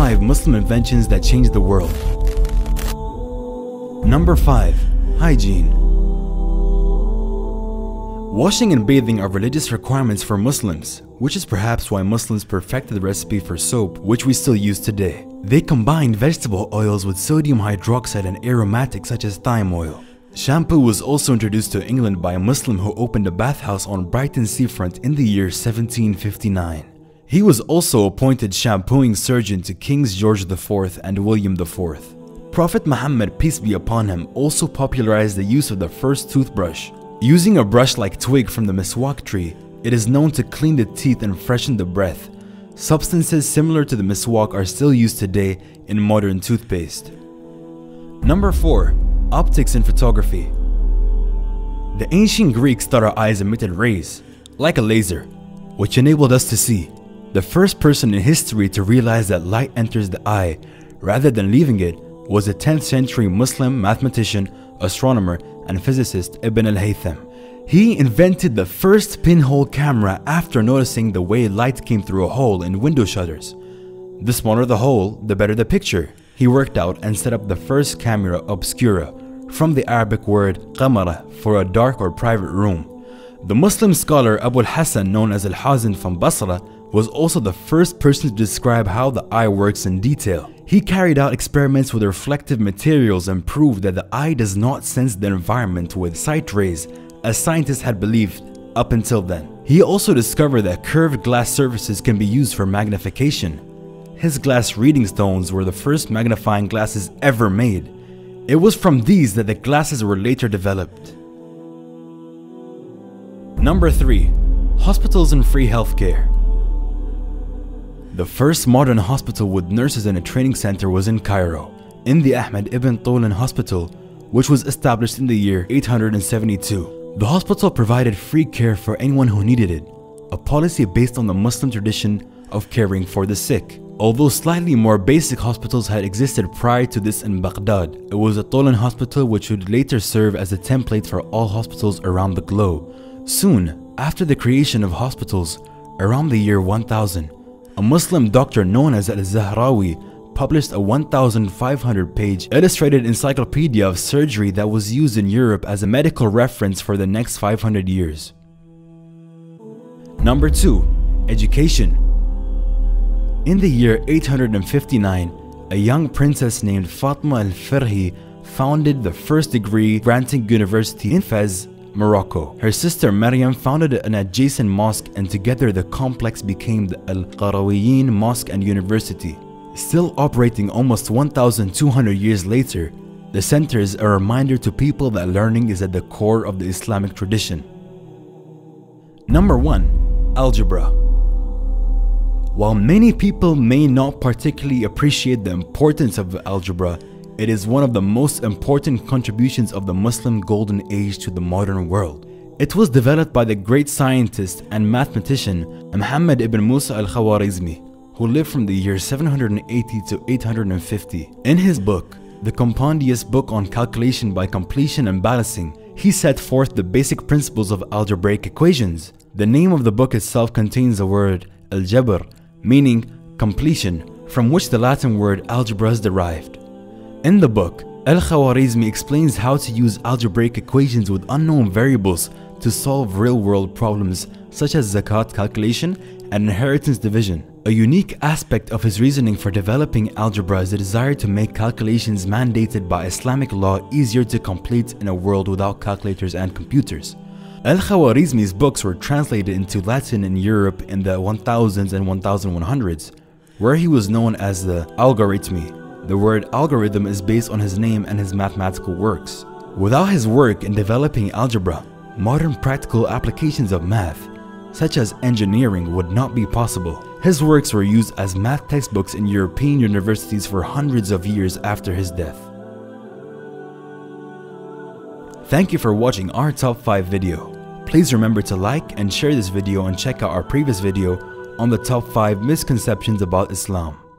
5 Muslim inventions that changed the world. Number 5. Hygiene. Washing and bathing are religious requirements for Muslims, which is perhaps why Muslims perfected the recipe for soap, which we still use today. They combined vegetable oils with sodium hydroxide and aromatics such as thyme oil. Shampoo was also introduced to England by a Muslim who opened a bathhouse on Brighton seafront in the year 1759. He was also appointed shampooing surgeon to Kings George IV and William IV. Prophet Muhammad, peace be upon him, also popularized the use of the first toothbrush. Using a brush-like twig from the miswak tree, it is known to clean the teeth and freshen the breath. Substances similar to the miswak are still used today in modern toothpaste. Number 4. Optics in photography. The ancient Greeks thought our eyes emitted rays, like a laser, which enabled us to see. The first person in history to realize that light enters the eye rather than leaving it was a 10th century Muslim mathematician, astronomer, and physicist Ibn al-Haytham. He invented the first pinhole camera after noticing the way light came through a hole in window shutters. The smaller the hole, the better the picture. He worked out and set up the first camera obscura, from the Arabic word qamara for a dark or private room. The Muslim scholar Abu al-Hasan known as Alhazen from Basra was also the first person to describe how the eye works in detail. He carried out experiments with reflective materials and proved that the eye does not sense the environment with sight rays, as scientists had believed up until then. He also discovered that curved glass surfaces can be used for magnification. His glass reading stones were the first magnifying glasses ever made. It was from these that the glasses were later developed. Number 3. Hospitals and free healthcare. The first modern hospital with nurses and a training center was in Cairo, in the Ahmed ibn Tulun Hospital, which was established in the year 872. The hospital provided free care for anyone who needed it, a policy based on the Muslim tradition of caring for the sick. Although slightly more basic hospitals had existed prior to this in Baghdad, it was a Tulun hospital which would later serve as a template for all hospitals around the globe. Soon after the creation of hospitals, around the year 1000, a Muslim doctor known as Al-Zahrawi published a 1,500 page illustrated encyclopedia of surgery that was used in Europe as a medical reference for the next 500 years. Number 2. Education in the year 859, a young princess named Fatma al-Fihri founded the first degree granting university in Fez, Morocco. Her sister Maryam founded an adjacent mosque and together the complex became the Al-Qarawiyyin Mosque and University. Still operating almost 1,200 years later, the center is a reminder to people that learning is at the core of the Islamic tradition. Number 1. Algebra while many people may not particularly appreciate the importance of algebra, it is one of the most important contributions of the Muslim Golden Age to the modern world. It was developed by the great scientist and mathematician Muhammad ibn Musa al-Khawarizmi, who lived from the year 780 to 850. In his book, the compendious book on calculation by completion and balancing, he set forth the basic principles of algebraic equations. The name of the book itself contains the word al-jabr, meaning completion, from which the Latin word algebra is derived. In the book, Al-Khawarizmi explains how to use algebraic equations with unknown variables to solve real-world problems such as zakat calculation and inheritance division. A unique aspect of his reasoning for developing algebra is the desire to make calculations mandated by Islamic law easier to complete in a world without calculators and computers. Al-Khawarizmi's books were translated into Latin in Europe in the 1000s and 1100s, where he was known as the Algorithmi. The word algorithm is based on his name and his mathematical works. Without his work in developing algebra, modern practical applications of math, such as engineering, would not be possible. His works were used as math textbooks in European universities for hundreds of years after his death. Thank you for watching our top 5 video. Please remember to like and share this video and check out our previous video on the top 5 misconceptions about Islam.